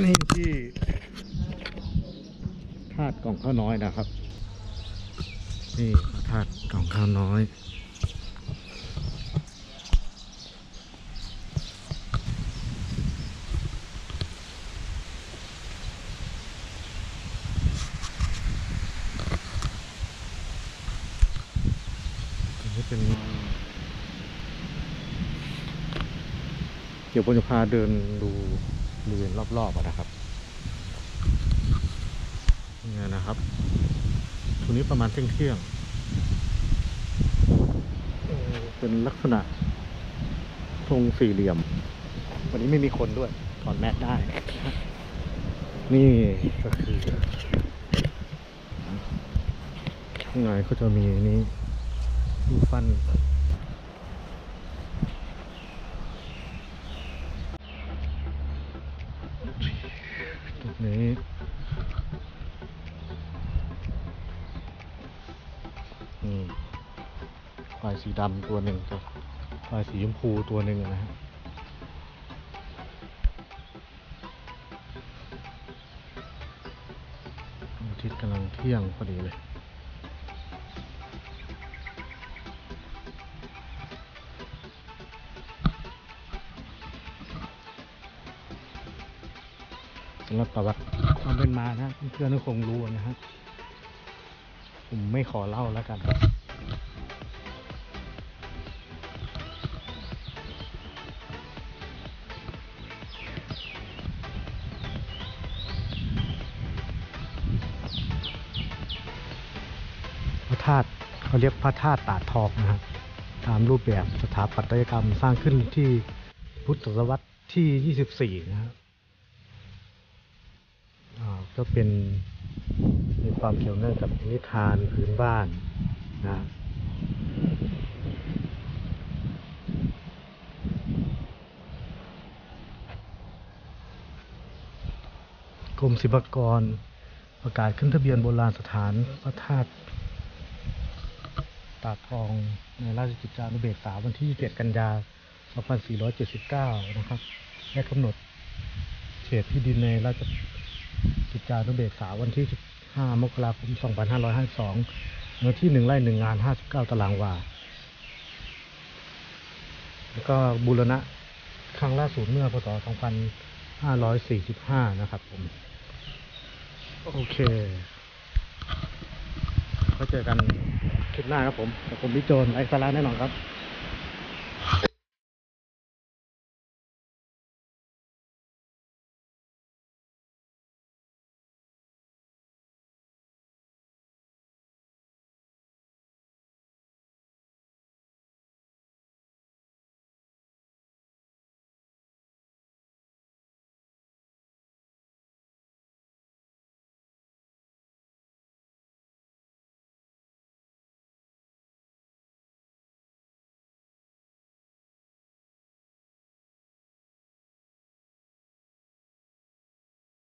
นี่ที่ธาตุกล่องข้าวน้อยนะครับ นี่ธาตุกล่องข้าวน้อยเดี๋ยวผมจะพาเดินดู บริเวณรอบๆอะนะครับนี่นะครับตรงนี้ประมาณเที่ยงเที่ยงเป็นลักษณะทรงสี่เหลี่ยม วันนี้ไม่มีคนด้วยถอดแมสได้ นี่ก็คือข้างในก็จะมีนี้รูปปั้น ตรง นี้นี่ควายสีดำตัวหนึ่งกับควายสีชมพูตัวหนึ่งนะฮะอาทิตย์กำลังเที่ยงพอดีเลย สำหรับประวัติความเป็นมานะเพื่อนๆก็คงรู้นะฮะผมไม่ขอเล่าแล้วกันพระธาตุเขาเรียกพระธาตุตาดทองนะครับตามรูปแบบสถาปัตยกรรมสร้างขึ้นที่พุทธศตวรรษที่ 24 นะครับ ก็เป็นมีความเกี่ยวเนื่องกับนิทานพื้นบ้านนะกรมศิลปากรประกาศขึ้นทะเบียนโบราณสถานพระธาตุตาดทองในราชกิจจานุเบกษาวันที่ 7 กันยา 2479 นะครับ และกำหนดเขตที่ดินในราช กิจจานุเบกษาวันที่ 15 มกราคม 2552เนื้อที่ 1ไร่1งาน 59 ตารางวา แล้วก็บูรณะครั้งล่าสุดเมื่อพศ 2545 นะครับผม โอเคก็เจอกันคลิปหน้าครับผมกับผมพี่โจนไอซ์สาระแน่นอนครับ